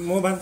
Mua?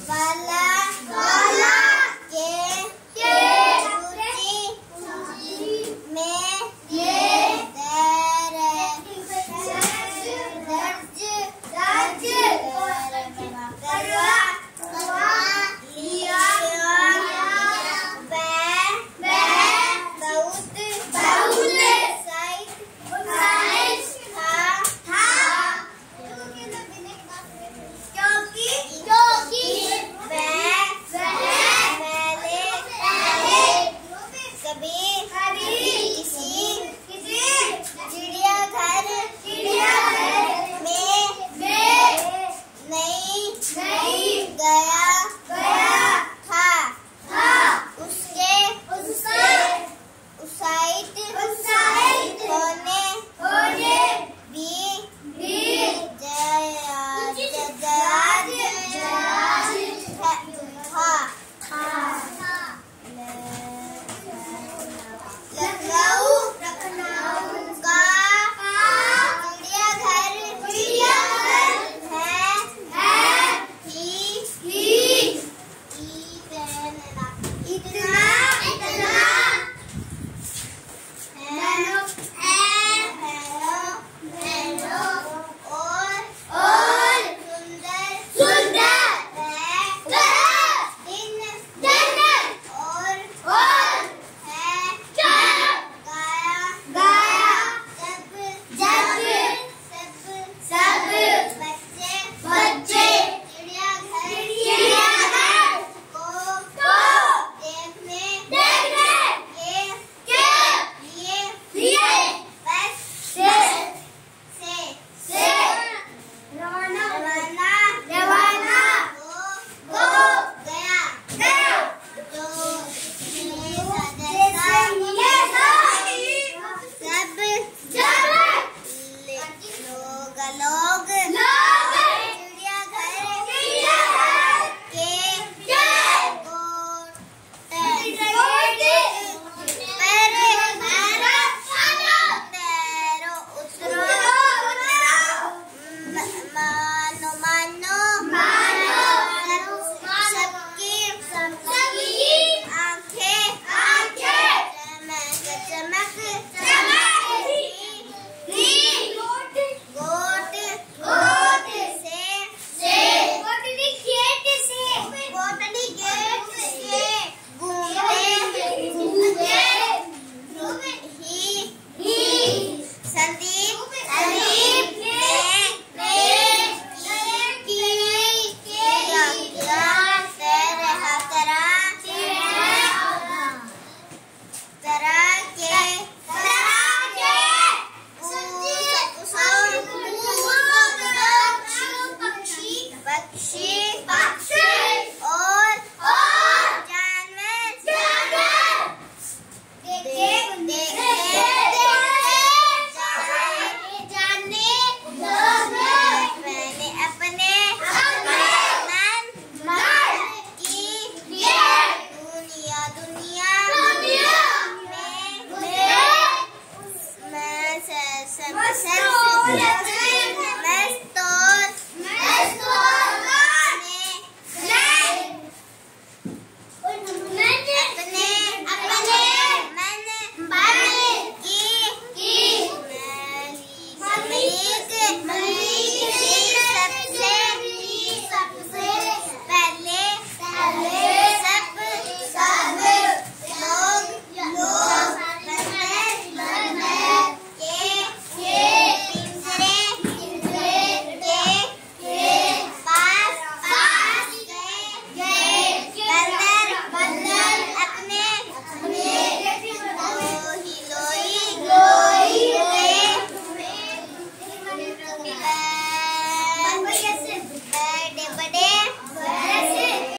मानो मानो मानो सबकी सबकी आंखें आंखें चमक चमक चमक दी